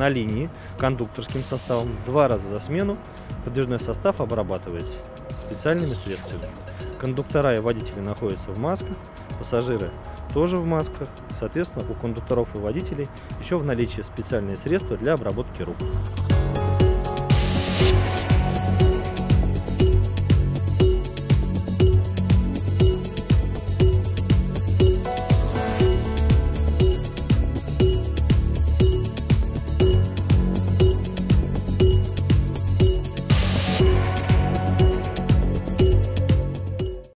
на линии кондукторским составом. Два раза за смену подвижной состав обрабатывается специальными средствами. Кондуктора и водители находятся в масках, пассажиры тоже в масках. Соответственно, у кондукторов и водителей еще в наличии специальные средства для обработки рук.